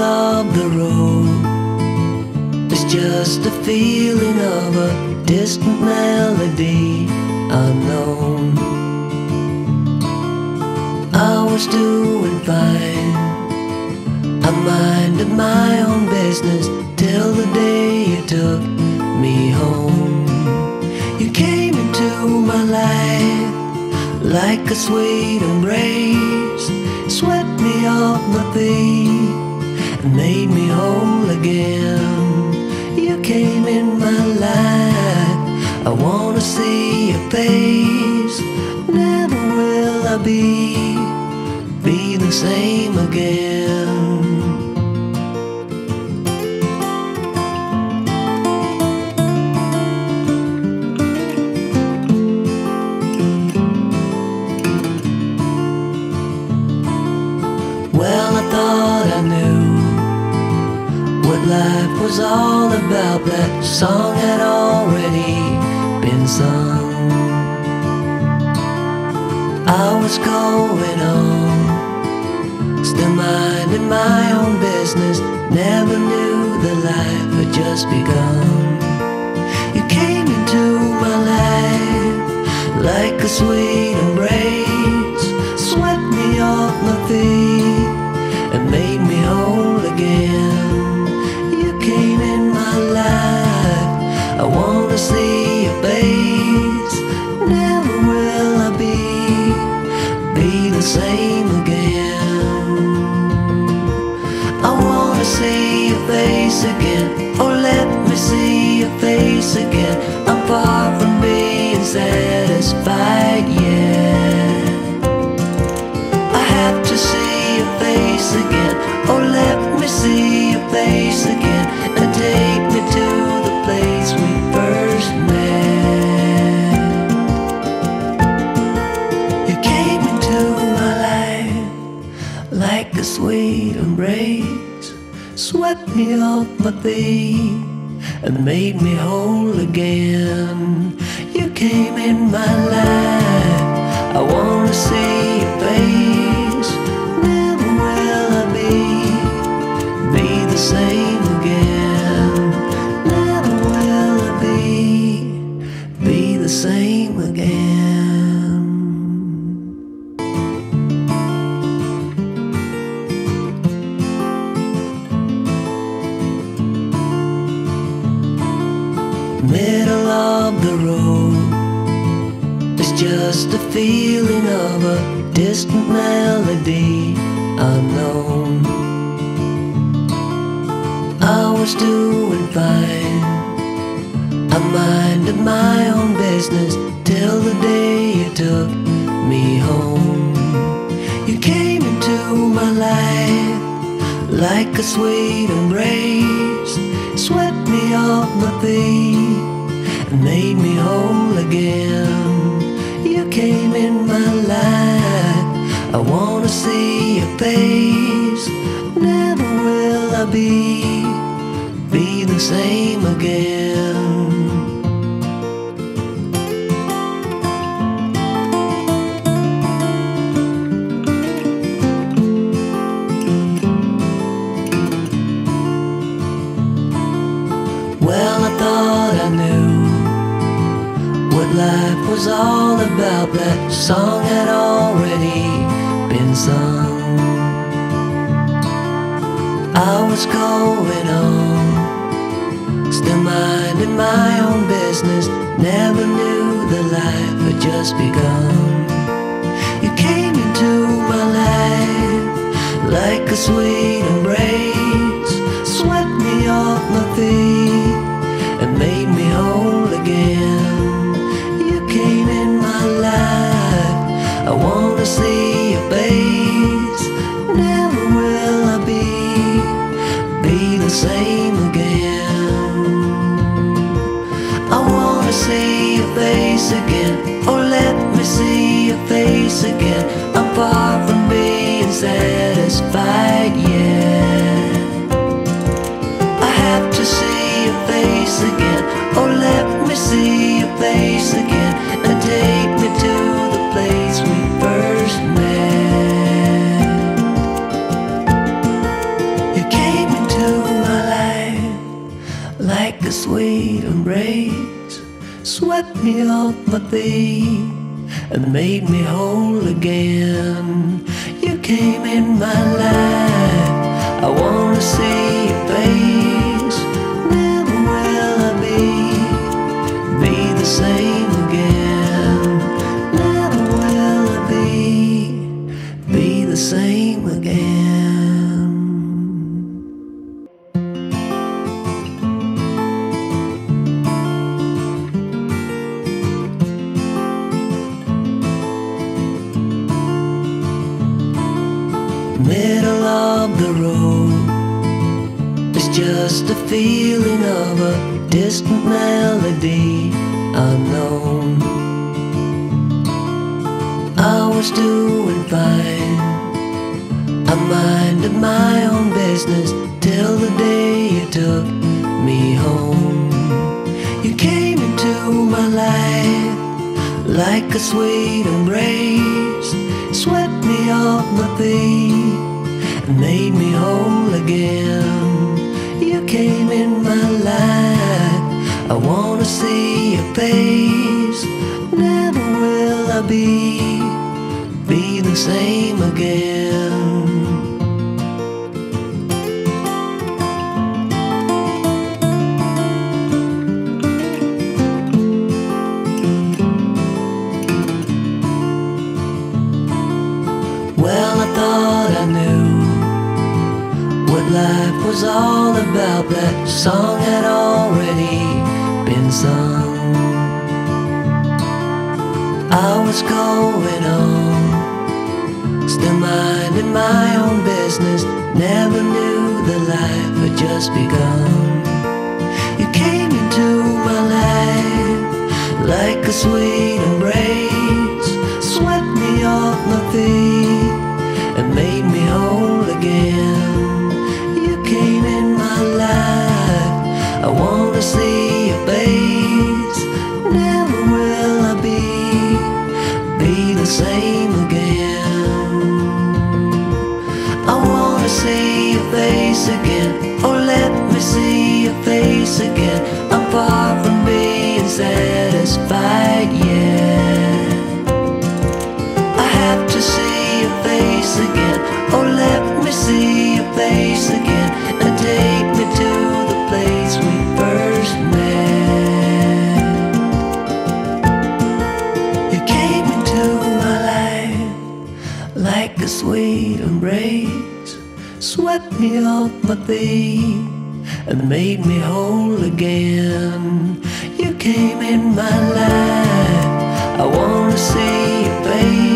of the road. It's just a feeling of a distant melody unknown. I was doing fine. I minded my own business till the day you took me home. You came into my life like a sweet embrace, swept me off my feet made me whole again. You came in my life. I wanna see your face. Never will I be song had already been sung. I was going on, still minding my own business. Never knew the life had just begun. You came into my life like a sweet embrace, swept me off my feet and made me whole again. Same again. I wanna see your face again. Like a sweet embrace, swept me off my feet and made me whole again. You came in my life. I wanna see your face. Middle of the road. It's just a feeling of a distant melody unknown. I was doing fine. I minded my own business till the day you took me home. You came into my life like a sweet embrace, swept me off my feet and made me whole again. You came in my life. I wanna see your face. Never will I be be the same again. Knew what life was all about. That song had already been sung. I was going on, still minding my own business. Never knew the life had just begun. You came into my life like a sweet embrace, swept me off my feet wanna see your face again. Oh, let me see your face again. I'm far from being satisfied yet. I have to see your face again. Oh, let me see your face Swept me off my feet and made me whole again. You came in my life. I wanna see your face. Middle of the road. It's just a feeling of a distant melody unknown. I was doing fine I minded my own business Till the day you took me home. You came into my life Like a sweet embrace Swept me off my feet made me whole again. You came in my life. I wanna see your face. Never will I be Be the same again life was all about. That song had already been sung. I was going on, still minding my own business. Never knew that life had just begun. You came into my life like a sweet embrace, swept me off my feet and made me whole swept me off my feet and made me whole again. You came in my life, I wanna see your face.